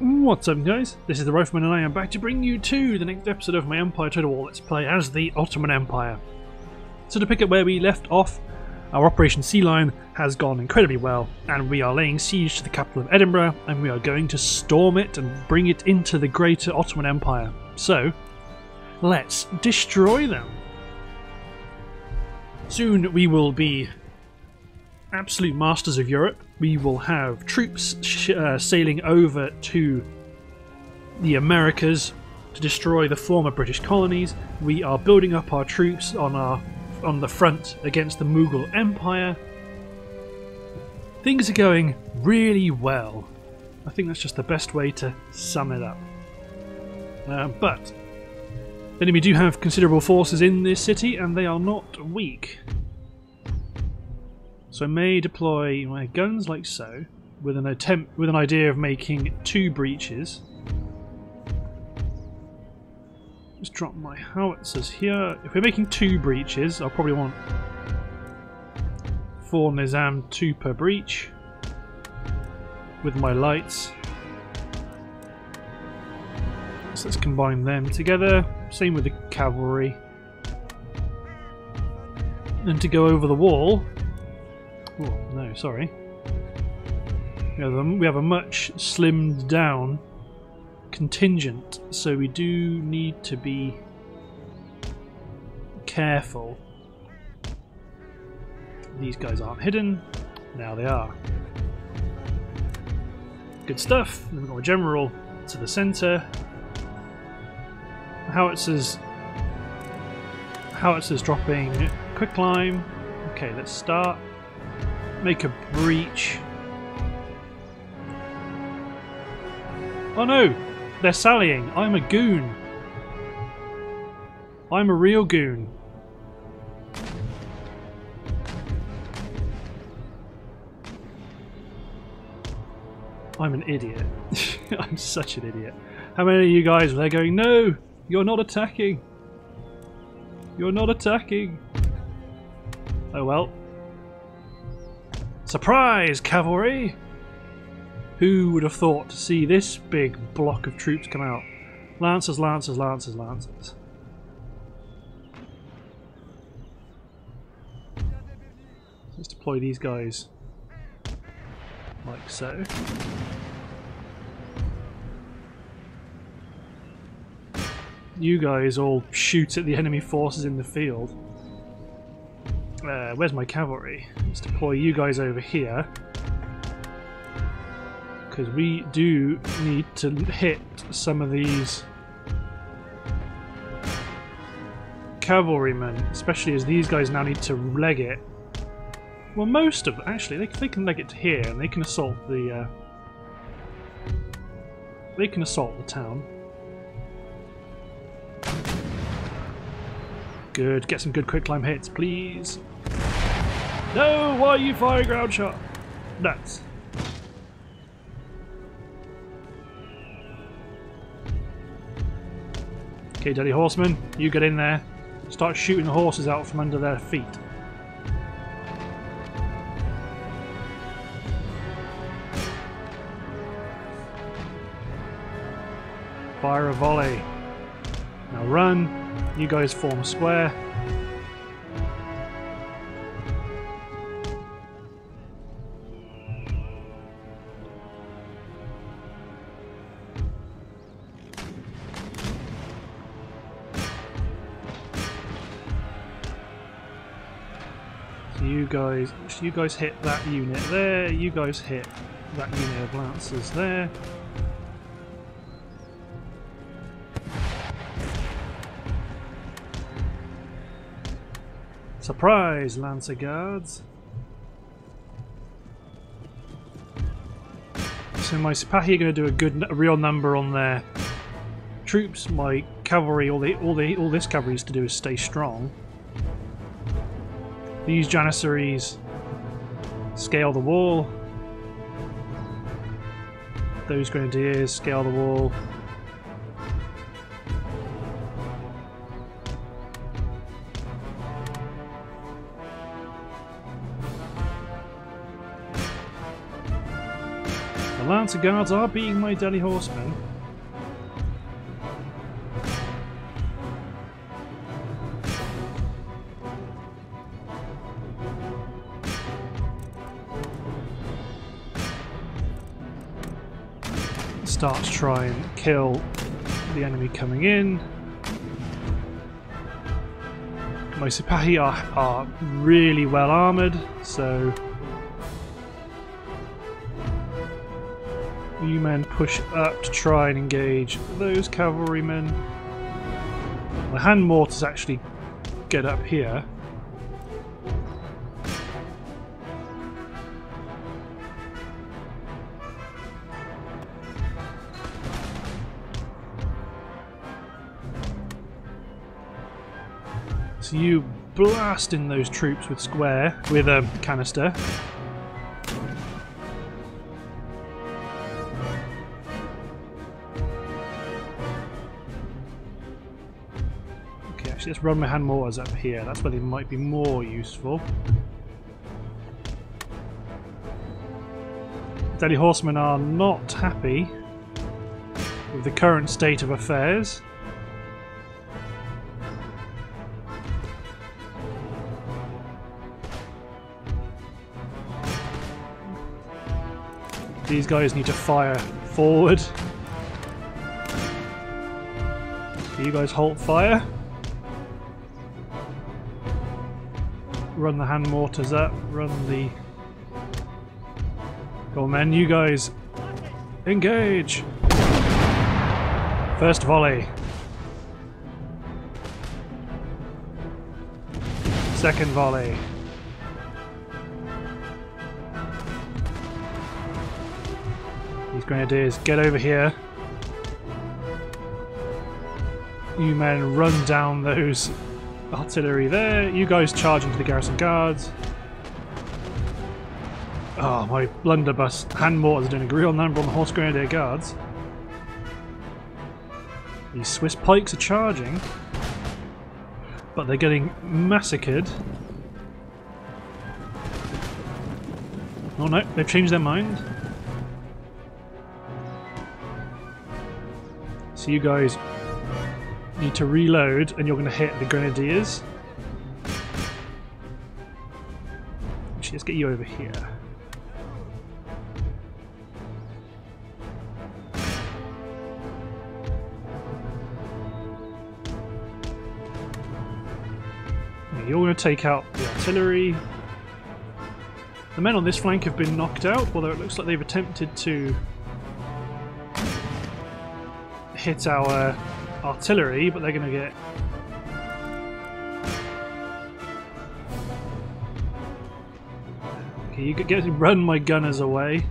What's up guys, this is the Rifleman and I am back to bring you to the next episode of my Empire Total War Let's Play as the Ottoman Empire. So to pick up where we left off, our Operation Sea Lion has gone incredibly well and we are laying siege to the capital of Edinburgh and we are going to storm it and bring it into the greater Ottoman Empire. So, let's destroy them. Soon we will be absolute masters of Europe. We will have troops uh, sailing over to the Americas to destroy the former British colonies. We are building up our troops on our on the front against the Mughal Empire. Things are going really well. I think that's just the best way to sum it up. Uh, but the enemy do have considerable forces in this city, and they are not weak. So I may deploy my guns like so, with an attempt with an idea of making two breaches. Just drop my howitzers here. If we're making two breaches, I'll probably want four Nizam, two per breach, with my lights. So let's combine them together. Same with the cavalry. And to go over the wall, Oh, no, sorry. We have, a, we have a much slimmed down contingent, so we do need to be careful. These guys aren't hidden. Now they are. Good stuff. Then we've got a general to the centre. Howitzers Howitzers dropping quick climb. Okay, let's start. Make a breach. Oh no! They're sallying. I'm a goon. I'm a real goon. I'm an idiot. I'm such an idiot. How many of you guys were there going, No! You're not attacking! You're not attacking! Oh well. Surprise, cavalry! Who would have thought to see this big block of troops come out? Lancers, lancers, lancers, lancers. Let's deploy these guys like so. You guys all shoot at the enemy forces in the field. Uh, where's my cavalry? Let's deploy you guys over here. Because we do need to hit some of these cavalrymen, especially as these guys now need to leg it. Well, most of them, actually, they, they can leg it to here and they can assault the... Uh, they can assault the town. Good, get some good quick climb hits, please. No, why are you firing ground shot? Nuts. Okay, Daddy Horseman, you get in there. Start shooting the horses out from under their feet. Fire a volley. You guys form square. you guys, you guys hit that unit there. You guys hit that unit of lancers there. Surprise, Lancer Guards! So my Sipahi are going to do a good, a real number on their troops. My cavalry, all the, all the, all this cavalry is to do is stay strong. These Janissaries scale the wall. Those Grenadiers scale the wall. Lancer Guards are beating my Delhi Horsemen. Start to try and kill the enemy coming in. My Sipahi are, are really well armoured, so you men push up to try and engage those cavalrymen. My hand mortars actually get up here. So you blast in those troops with square, with a canister. Actually let's run my hand mortars up here. That's where they might be more useful. Delhi Horsemen are not happy with the current state of affairs. These guys need to fire forward. You guys halt fire. Run the hand mortars up, run the... Go on men, you guys engage! First volley. Second volley. These grenadiers, get over here. You men run down those artillery there. You guys charge into the garrison guards. Oh, my blunderbuss hand mortars don't agree on number on the horse grenadier guards. These Swiss pikes are charging, but they're getting massacred. Oh no, they've changed their mind. So you guys need to reload and you're going to hit the grenadiers. Actually, let's get you over here. You're going to take out the artillery. The men on this flank have been knocked out, although it looks like they've attempted to hit our artillery, but they're going to get... You get run my gunners away.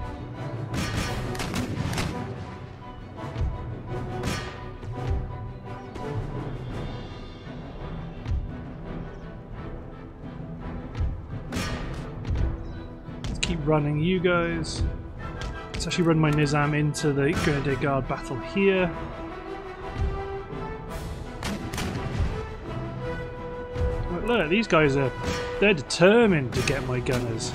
Let's keep running you guys. Let's actually run my Nizam into the Grenadier Guard battle here. Look, these guys are they're determined to get my gunners.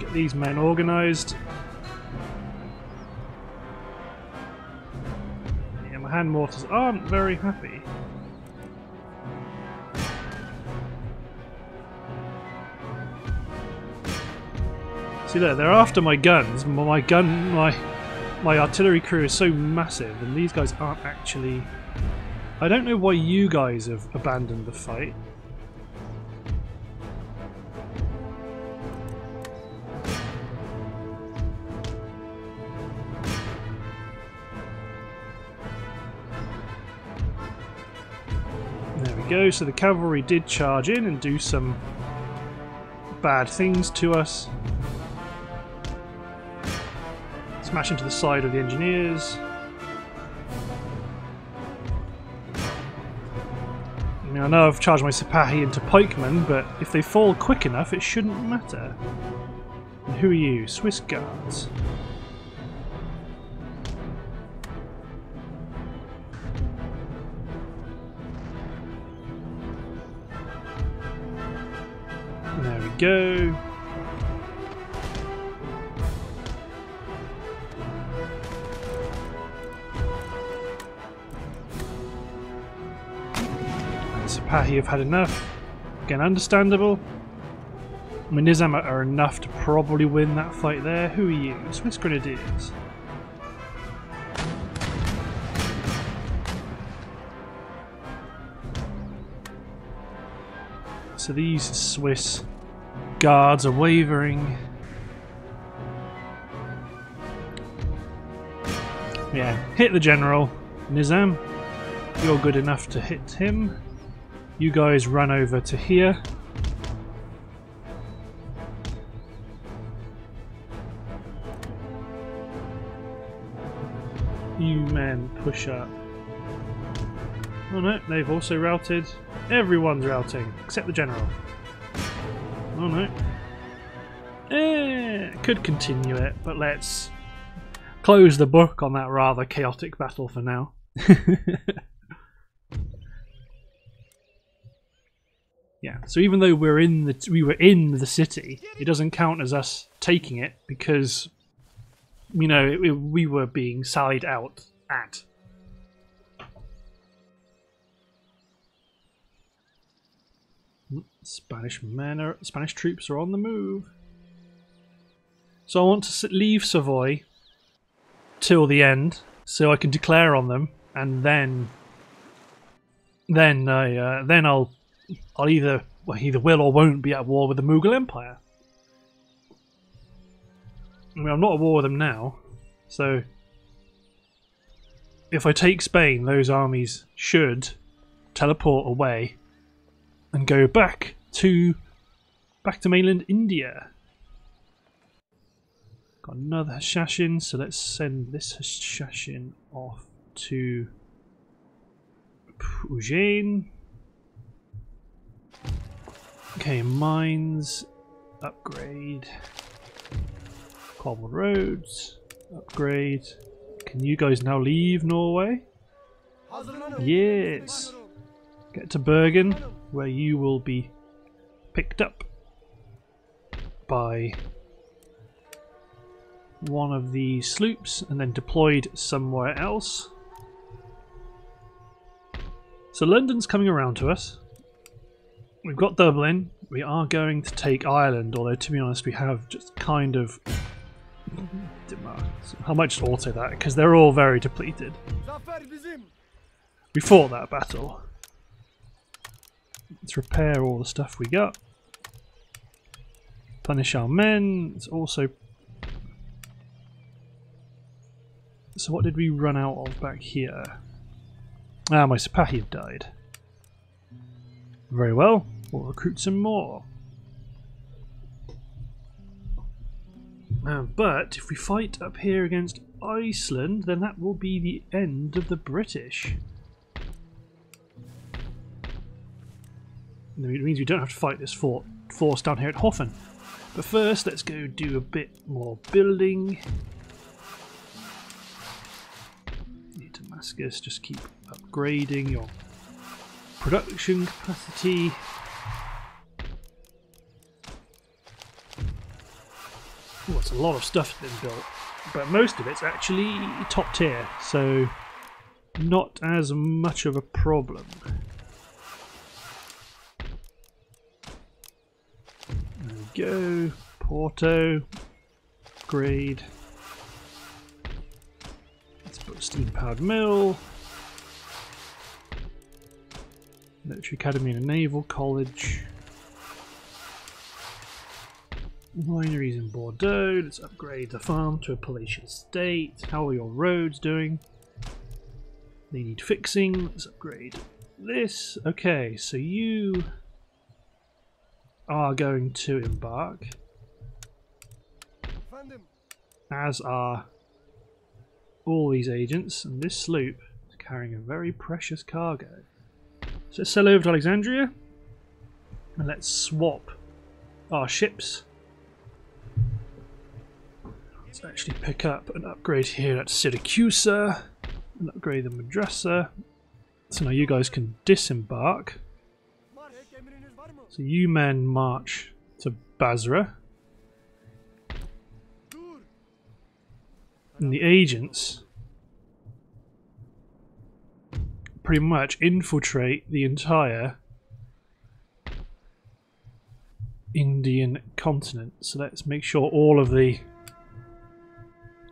Get these men organised. Yeah, my hand mortars aren't very happy. See there, they're after my guns. My gun, my my artillery crew is so massive, and these guys aren't actually. I don't know why you guys have abandoned the fight. There we go, so the cavalry did charge in and do some bad things to us. Smash into the side of the engineers. I mean, I know I've charged my Sipahi into pikemen, but if they fall quick enough, it shouldn't matter. And who are you? Swiss guards. There we go. Sipahi have had enough. Again, understandable. I mean, Nizam are enough to probably win that fight there. Who are you? Swiss Grenadiers. So these Swiss guards are wavering. Yeah, hit the general. Nizam, you're good enough to hit him. You guys run over to here. You men push up. Oh no, they've also routed. Everyone's routing, except the general. Oh no. Eh, could continue it, but let's close the book on that rather chaotic battle for now. Yeah. So even though we're in the we were in the city, it doesn't count as us taking it because you know it, we were being sallied out at. Spanish men are Spanish troops are on the move. So I want to leave Savoy till the end, so I can declare on them, and then, then I uh, then I'll I'll either well, either will or won't be at war with the Mughal Empire. I mean, I'm not at war with them now, so if I take Spain, those armies should teleport away and go back to back to mainland India. Got another Hashashin, so let's send this Hashashin off to Ujjain. Okay, mines, upgrade, cobbled roads, upgrade. Can you guys now leave Norway? Yes. Get to Bergen, where you will be picked up by one of the sloops and then deployed somewhere else. So London's coming around to us. We've got Dublin. We are going to take Ireland, although to be honest, we have just kind of. I might just auto that because they're all very depleted. We fought that battle. Let's repair all the stuff we got. Punish our men. It's also. So, what did we run out of back here? Ah, my Sipahi died. Very well, we'll recruit some more. Uh, but if we fight up here against Iceland, then that will be the end of the British. It means we don't have to fight this fort force down here at Hoffen. But first, let's go do a bit more building. Damascus, just keep upgrading your production capacity. Oh, it's a lot of stuff that's been built, but most of it's actually top tier, so not as much of a problem. Go, Porto, grade. Let's put a steam powered mill. Military Academy and a Naval College. Wineries in Bordeaux. Let's upgrade the farm to a palatial estate. How are your roads doing? They need fixing. Let's upgrade this. Okay, so you are going to embark. As are all these agents, and this sloop is carrying a very precious cargo. So let's sail over to Alexandria and let's swap our ships. Let's actually pick up an upgrade here at Syracusa and upgrade the Madrasa. So now you guys can disembark. So you men march to Basra. And the agents pretty much infiltrate the entire Indian continent. So let's make sure all of the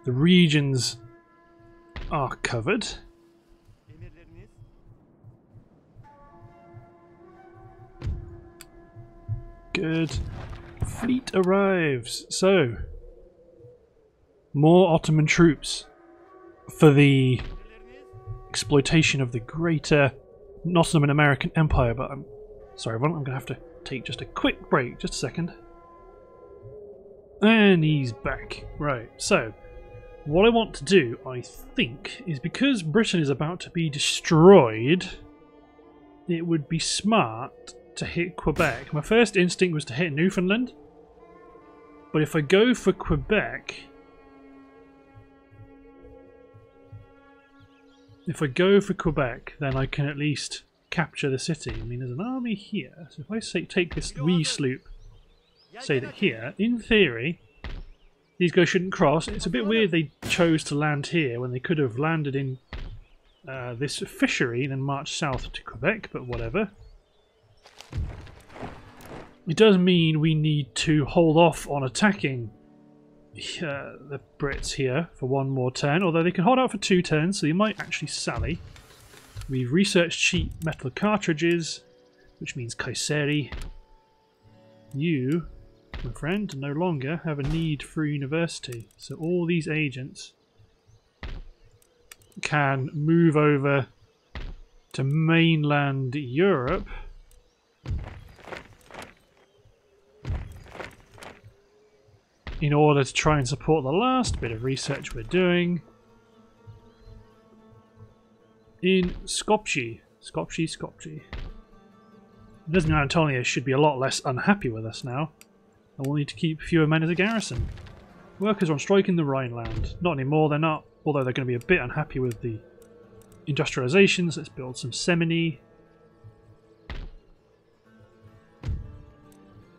the regions are covered. Good. Fleet arrives. So, more Ottoman troops for the exploitation of the greater Ottoman American Empire. But I'm sorry, everyone, I'm going to have to take just a quick break. Just a second. And he's back. Right, so what I want to do, I think, is because Britain is about to be destroyed, it would be smart to hit Quebec. My first instinct was to hit Newfoundland. But if I go for Quebec... If I go for Quebec, then I can at least capture the city. I mean, there's an army here. So if I say take this wee sloop, say that here, in theory, these guys shouldn't cross. It's a bit weird they chose to land here when they could have landed in uh, this fishery and then marched south to Quebec, but whatever. It does mean we need to hold off on attacking uh, the Brits here for one more turn, although they can hold out for two turns, so they might actually sally. We've researched cheap metal cartridges, which means Kayseri. You, my friend, no longer have a need for university, so all these agents can move over to mainland Europe in order to try and support the last bit of research we're doing in Skopje. Skopje, Skopje. Disney Anatolia should be a lot less unhappy with us now, and we'll need to keep fewer men as a garrison. Workers are on strike in the Rhineland. Not anymore, they're not, although they're going to be a bit unhappy with the industrializations. Let's build some Semini.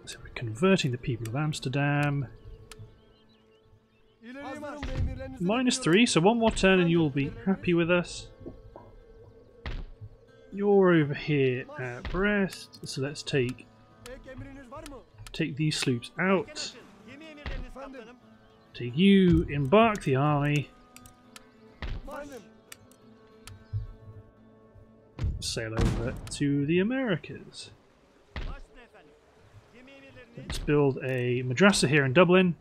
So we're converting the people of Amsterdam. Minus three, so one more turn and you'll be happy with us. You're over here at Brest, so let's take take these sloops out. Take you, embark the army. Sail over to the Americas. Let's build a madrasa here in Dublin.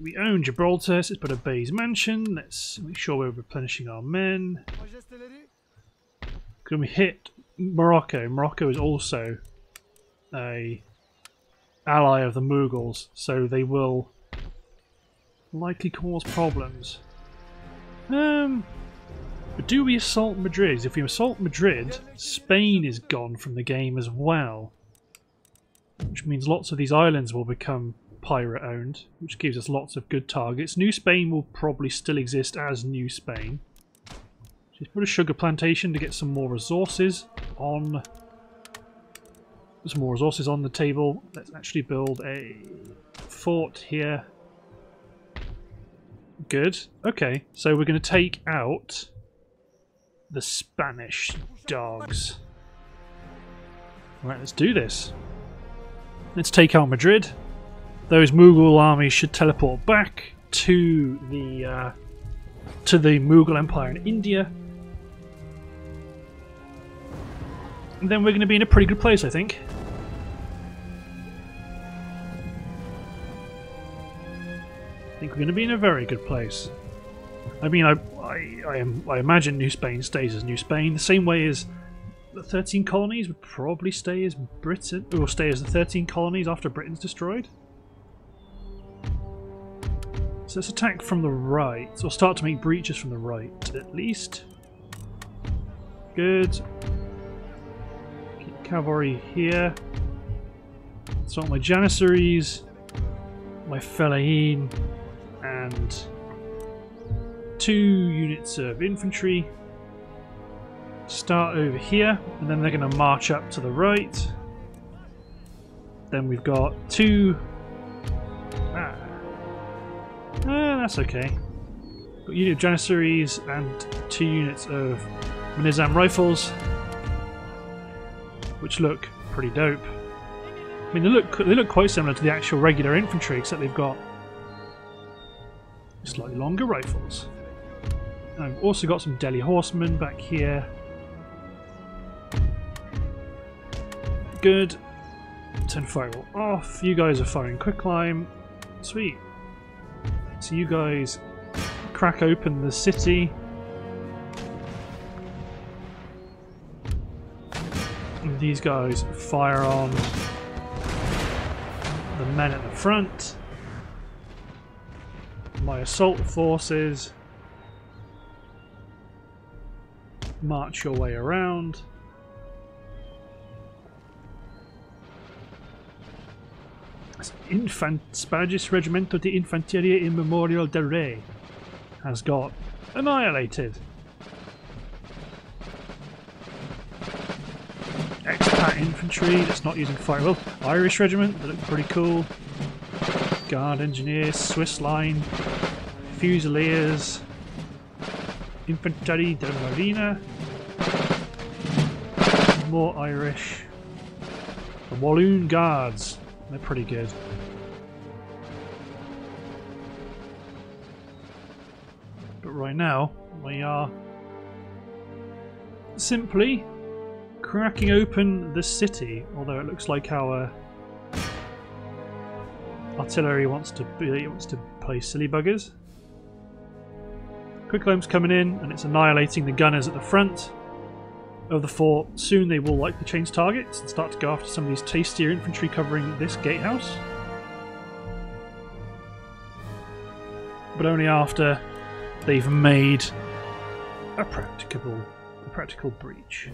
We own Gibraltar, so let's put a base mansion. Let's make sure we're replenishing our men. Can we hit Morocco? Morocco is also a ally of the Mughals, so they will likely cause problems. Um, but do we assault Madrid? If we assault Madrid, Spain is gone from the game as well. Which means lots of these islands will become pirate owned, which gives us lots of good targets. New Spain will probably still exist as New Spain. Just put a sugar plantation to get some more resources on some more resources on the table. Let's actually build a fort here. Good. Okay, so we're going to take out the Spanish dogs. Right, let's do this. Let's take out Madrid those Mughal armies should teleport back to the uh, to the Mughal Empire in India. And then we're going to be in a pretty good place, I think. I think we're going to be in a very good place. I mean, I, I, I, am, I imagine New Spain stays as New Spain, the same way as the 13 colonies would probably stay as Britain, or stay as the 13 colonies after Britain's destroyed. So let's attack from the right. So we'll start to make breaches from the right, at least. Good. Keep cavalry here. Start my Janissaries, my Fellahin, and two units of infantry. Start over here, and then they're going to march up to the right. Then we've got two. That's okay. Got unit of Janissaries and two units of Nizam rifles, which look pretty dope. I mean, they look they look quite similar to the actual regular infantry, except they've got slightly longer rifles. And I've also got some Delhi horsemen back here. Good. Turn firewall off. You guys are firing quicklime. Sweet. So you guys crack open the city. And these guys fire on the men at the front. My assault forces march your way around. Infant Spagis Regimento di Infanteria in Memorial del Rey has got annihilated. Expat infantry that's not using fire. Well, Irish regiment, that look pretty cool. Guard engineers, Swiss line, Fusiliers, Infantry de Marina, more Irish. The Walloon Guards, they're pretty good. Right now, we are simply cracking open the city, although it looks like our artillery wants to be, wants to play silly buggers. Quicklime's coming in and it's annihilating the gunners at the front of the fort. Soon they will likely change targets and start to go after some of these tastier infantry covering this gatehouse. But only after they've made a practicable a practical breach.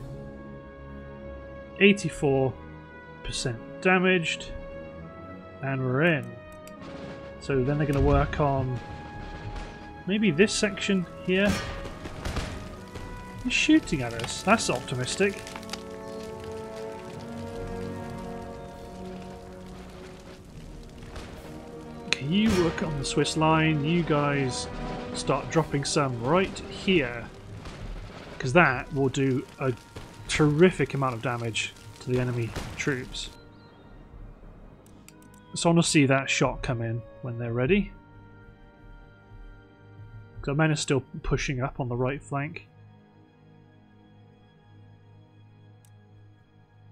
84% damaged and we're in. So then they're going to work on maybe this section here. He's shooting at us. That's optimistic. Okay, you work on the Swiss line. You guys start dropping some right here. Because that will do a terrific amount of damage to the enemy troops. So I want to see that shot come in when they're ready. Because men are still pushing up on the right flank.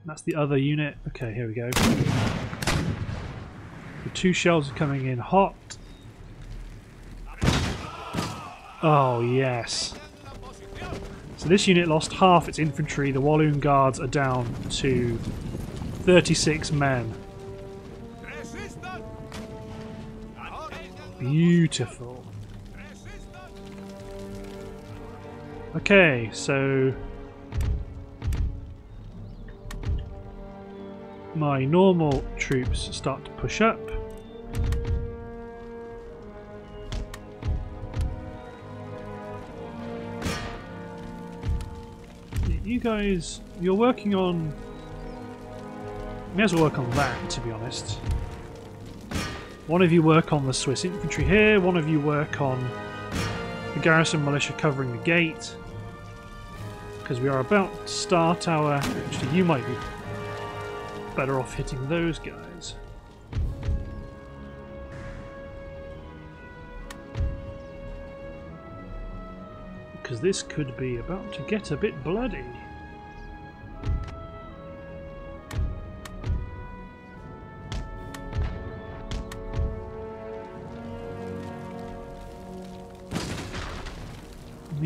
That's the other unit. Okay, here we go. The two shells are coming in hot. Oh, yes. So this unit lost half its infantry. The Walloon Guards are down to 36 men. Beautiful. Okay, so my normal troops start to push up. You guys, you're working on... May as well work on that, to be honest. One of you work on the Swiss infantry here, one of you work on the garrison militia covering the gate. Because we are about to start our... Actually, you might be better off hitting those guys. Because this could be about to get a bit bloody.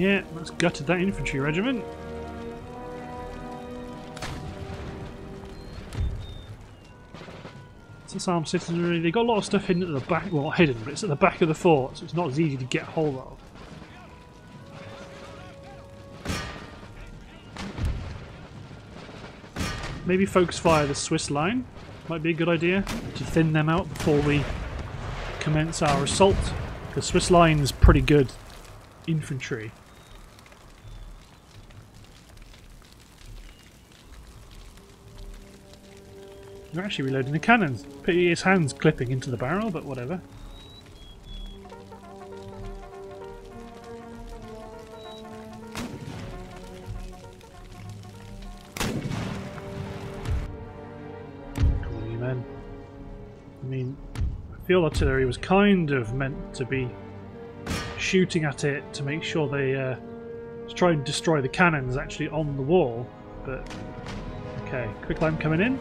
Yeah, let's gutted that infantry regiment. It's armed citizenry. They got a lot of stuff hidden at the back. Well, not hidden, but it's at the back of the fort, so it's not as easy to get hold of. Maybe focus fire the Swiss line. Might be a good idea to thin them out before we commence our assault. The Swiss line's pretty good infantry. You're actually reloading the cannons. Pity his hands clipping into the barrel, but whatever. Come on, you men. I mean, field artillery was kind of meant to be shooting at it to make sure they uh, try and destroy the cannons actually on the wall, but okay, quicklime coming in.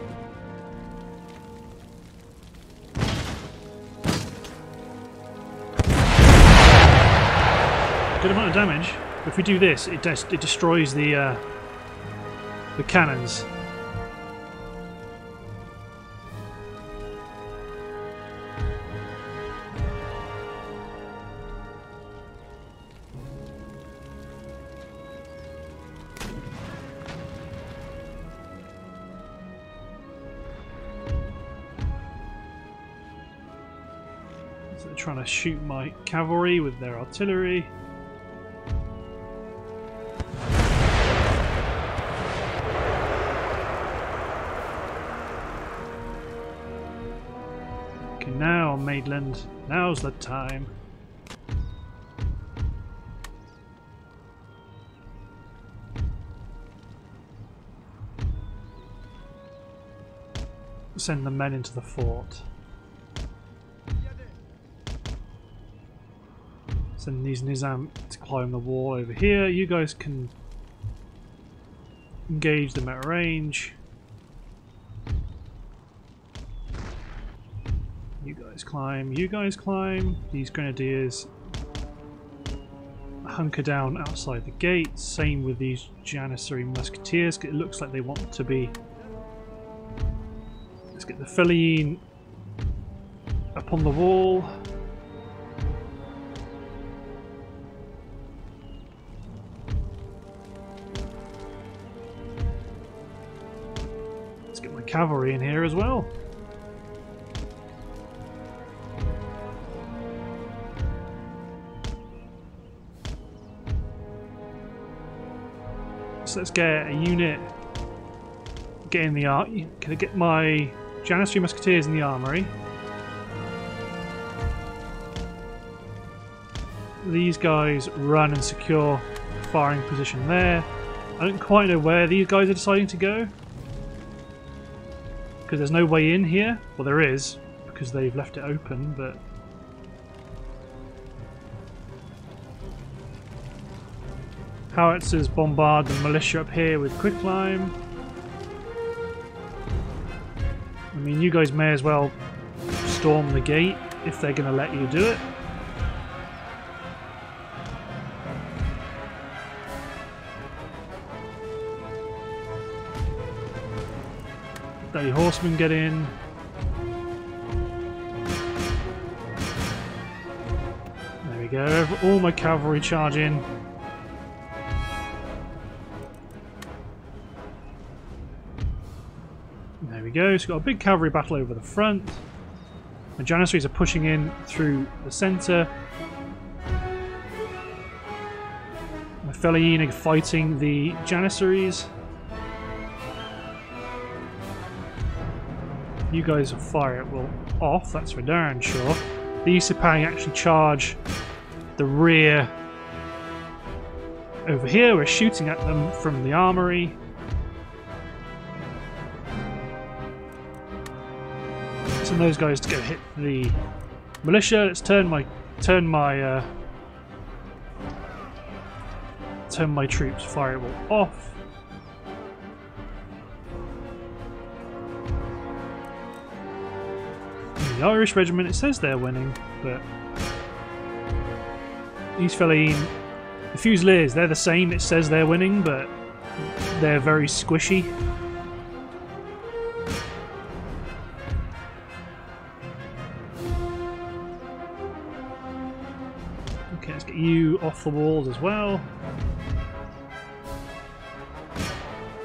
Good amount of damage. If we do this, it des it destroys the uh, the cannons. Trying to shoot my cavalry with their artillery. Now, now's the time. Send the men into the fort. Send these Nizam to climb the wall over here. You guys can engage them at range. Climb, you guys climb. These grenadiers hunker down outside the gate. Same with these Janissary musketeers. It looks like they want to be. Let's get the Fellaheen up on the wall. Let's get my cavalry in here as well. So let's get a unit. Get in the art. Can I get my Janissary Musketeers in the armory? These guys run and secure firing position there. I don't quite know where these guys are deciding to go. Because there's no way in here. Well, there is, because they've left it open, but Howitzers bombard the militia up here with quicklime. I mean, you guys may as well storm the gate if they're going to let you do it. Your horsemen get in. There we go. All my cavalry charge in. Go. So we've got a big cavalry battle over the front. The Janissaries are pushing in through the centre. The Fellaheen are fighting the Janissaries. You guys will fire it well off, that's for darn sure. The Isipang actually charge the rear over here. We're shooting at them from the armory. Those guys to go hit the militia. Let's turn my turn my uh, turn my troops fire it well off. The Irish regiment, it says they're winning, but these Fellaheen, the Fusiliers, they're the same. It says they're winning, but they're very squishy. Off the walls as well.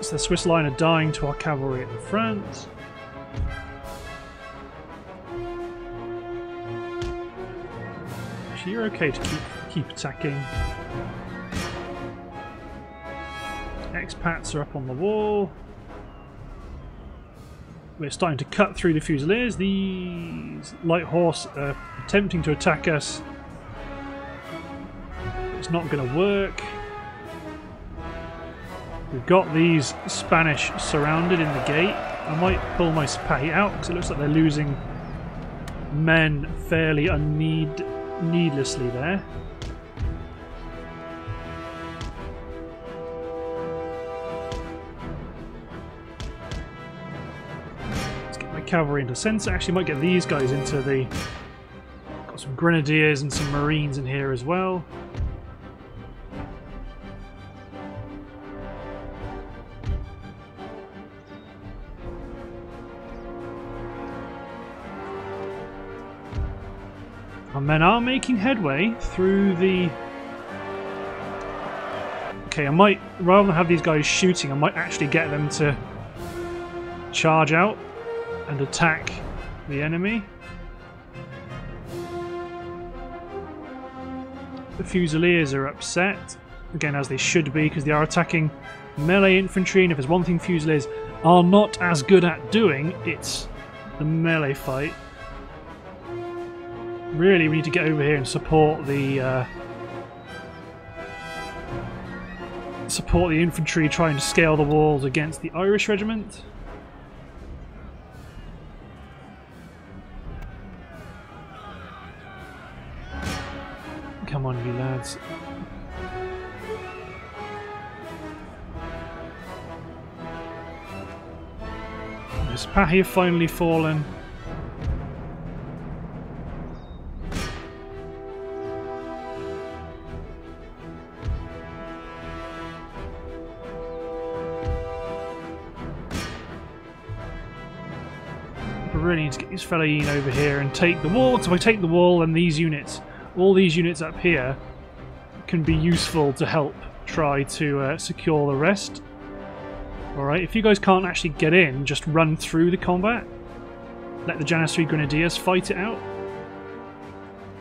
So the Swiss line are dying to our cavalry in the front. Actually, you're okay to keep keep attacking. Expats are up on the wall. we're starting to cut through the Fusiliers. These light horse are attempting to attack us. It's not going to work. We've got these Spanish surrounded in the gate. I might pull my Sipahi out because it looks like they're losing men fairly unneed needlessly there. Let's get my cavalry into center. Actually, might get these guys into the. Got some grenadiers and some marines in here as well. Our men are making headway through the... Okay, I might, rather than have these guys shooting, I might actually get them to charge out and attack the enemy. The Fusiliers are upset, again as they should be, because they are attacking melee infantry, and if there's one thing Fusiliers are not as good at doing, it's the melee fight really we need to get over here and support the uh, support the infantry trying to scale the walls against the Irish regiment. Come on, you lads. Sipahi have finally fallen. Really need to get these Fellaheen over here and take the wall. So if I take the wall, and these units, all these units up here, can be useful to help try to uh, secure the rest. Alright, if you guys can't actually get in, just run through the combat. Let the Janissary Grenadiers fight it out.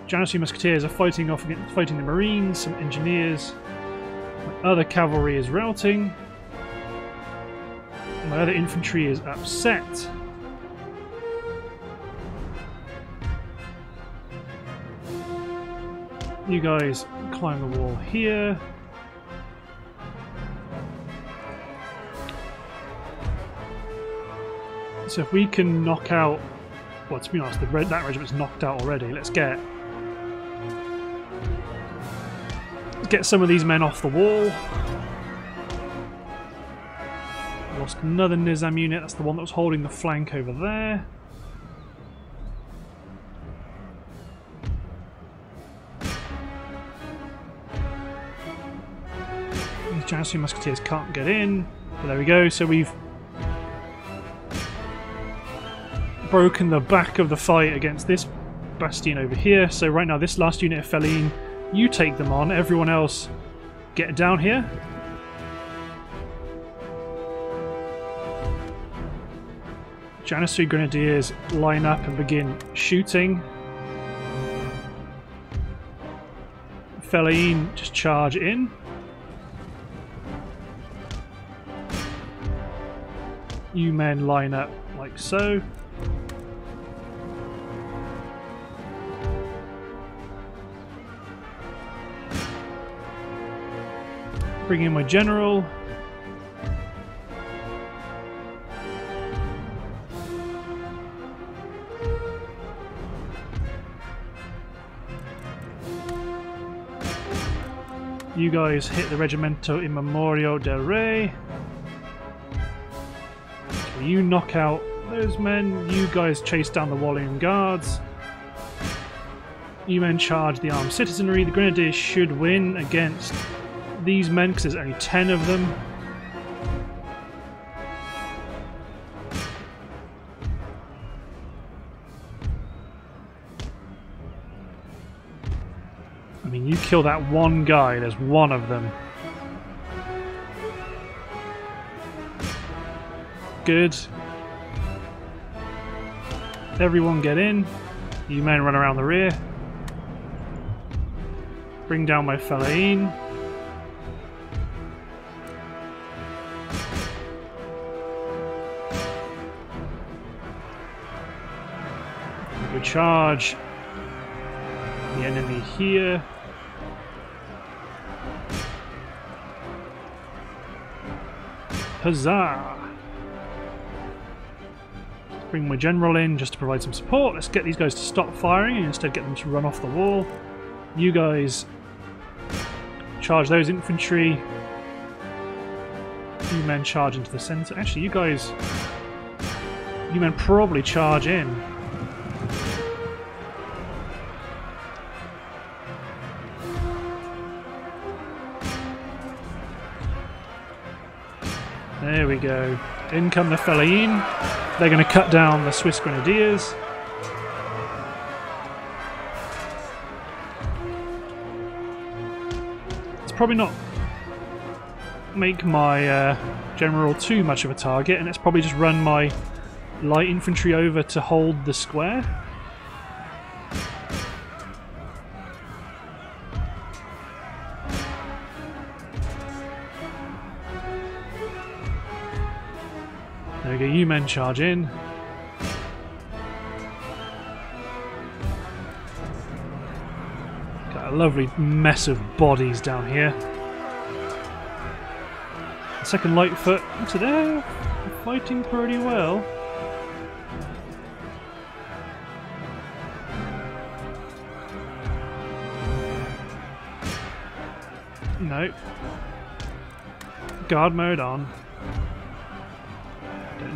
Janissary Musketeers are fighting off against fighting the Marines, some engineers. My other cavalry is routing. My other infantry is upset. You guys climb the wall here. So if we can knock out... Well, to be honest, the that regiment's knocked out already. Let's get... Get some of these men off the wall. Lost another Nizam unit. That's the one that was holding the flank over there. Janissary Musketeers can't get in. But there we go. So we've broken the back of the fight against this bastion over here. So right now, this last unit of Fellaheen, you take them on. Everyone else, get down here. Janissary Grenadiers line up and begin shooting. Fellaheen just charge in. You men line up like so. Bring in my general. You guys hit the Regimiento Inmemorial del Rey. You knock out those men, you guys chase down the Walloon guards. You men charge the armed citizenry. The Grenadiers should win against these men because there's only 10 of them. I mean, you kill that one guy, there's one of them. Good. Everyone get in. You men run around the rear. Bring down my Fellaheen. We charge the enemy here. Huzzah! Bring my general in just to provide some support. Let's get these guys to stop firing and instead get them to run off the wall. You guys charge those infantry. You men charge into the centre. Actually, you guys... You men probably charge in. There we go. In come the Fellahin. They're going to cut down the Swiss Grenadiers. It's probably not make my uh, general too much of a target, and it's probably just run my light infantry over to hold the square. Men charge in. Got a lovely mess of bodies down here. Second Lightfoot, so they're fighting pretty well. Nope. Guard mode on.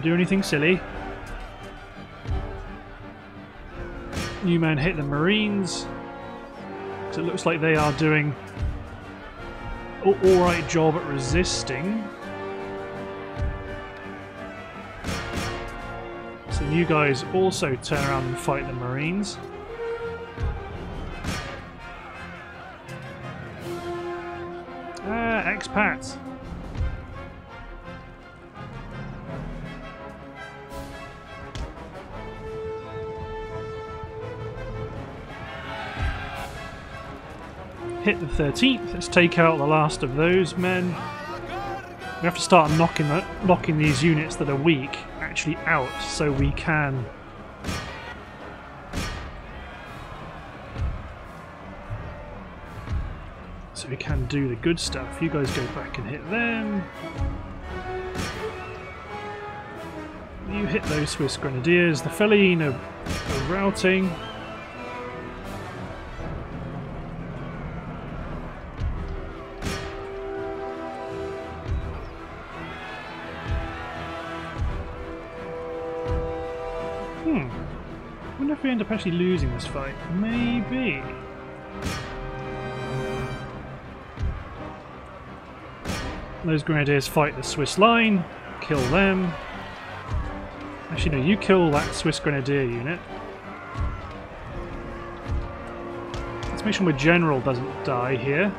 Do anything silly. New men hit the Marines. It looks like they are doing alright job at resisting. So you guys also turn around and fight the Marines. Hit the 13th. Let's take out the last of those men. We have to start knocking the, knocking these units that are weak actually out so we can so we can do the good stuff. You guys go back and hit them. You hit those Swiss Grenadiers. The Fellahin are, are routing. Actually losing this fight? Maybe. Those grenadiers fight the Swiss line, kill them. Actually, no, you kill that Swiss grenadier unit. Let's make sure my general doesn't die here.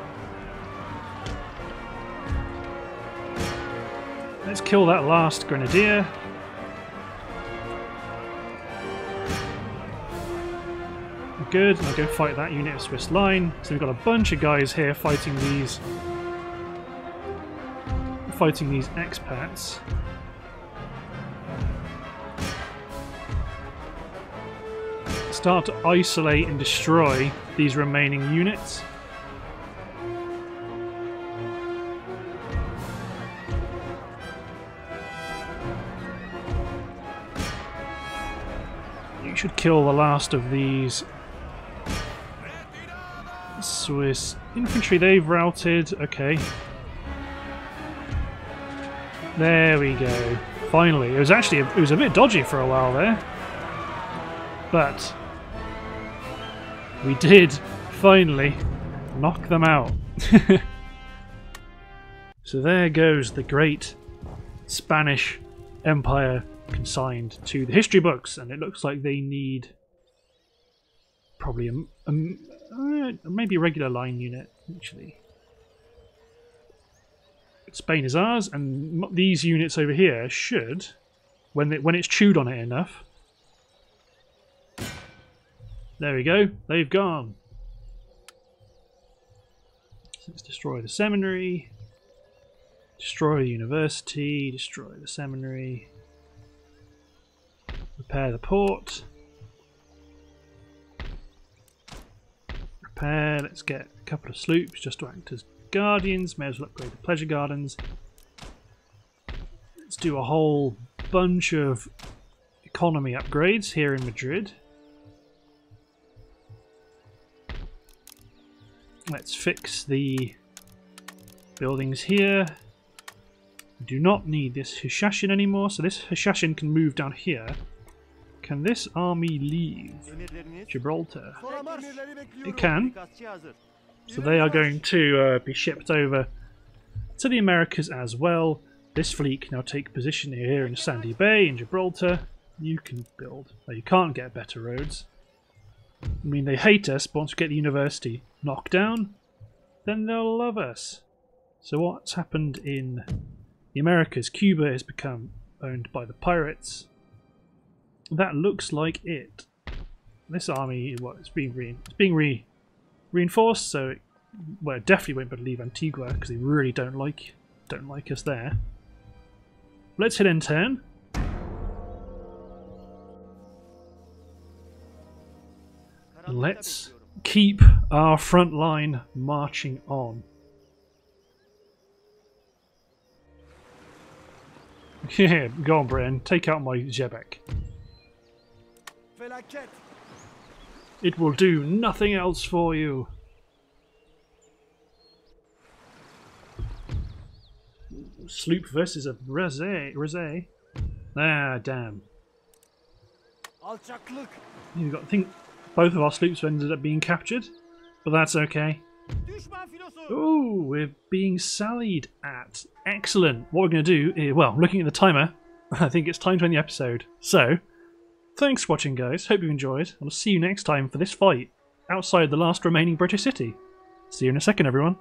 Let's kill that last grenadier. Good. I'll go fight that unit of Swiss line. So we've got a bunch of guys here fighting these fighting these expats. Start to isolate and destroy these remaining units. You should kill the last of these Swiss infantry, they've routed. Okay. There we go. Finally. It was actually, a, it was a bit dodgy for a while there. But we did finally knock them out. so there goes the great Spanish Empire consigned to the history books, and it looks like they need probably a, a, uh, maybe a regular line unit, actually. Spain is ours, and these units over here should, when it, when it's chewed on it enough. There we go. They've gone. let's destroy the seminary. Destroy the university. Destroy the seminary. Repair the port. Repair. Let's get a couple of sloops just to act as guardians. May as well upgrade the pleasure gardens. Let's do a whole bunch of economy upgrades here in Madrid. Let's fix the buildings here. We do not need this Hishashin anymore, so this Hishashin can move down here. Can this army leave Gibraltar? It can. So they are going to uh, be shipped over to the Americas as well. This fleet can now take position here in Sandy Bay in Gibraltar. You can build. You can't get better roads. I mean, they hate us, but once we get the university knocked down, then they'll love us. So what's happened in the Americas? Cuba has become owned by the pirates. That looks like it. This army, what, it's being re it's being re reinforced, so it, well, it definitely won't be able to leave Antigua because they really don't like don't like us there. Let's hit end turn. Let's keep our front line marching on. Yeah, go on, Britain. Take out my Xebec. It will do nothing else for you. Sloop versus a Razee. Razee. Ah, damn. You got. I think both of our sloops ended up being captured, but that's okay. Oh, we're being sallied at. Excellent. What we're going to do is, well, looking at the timer, I think it's time to end the episode. So, thanks for watching, guys. Hope you enjoyed. I'll see you next time for this fight outside the last remaining British city. See you in a second, everyone.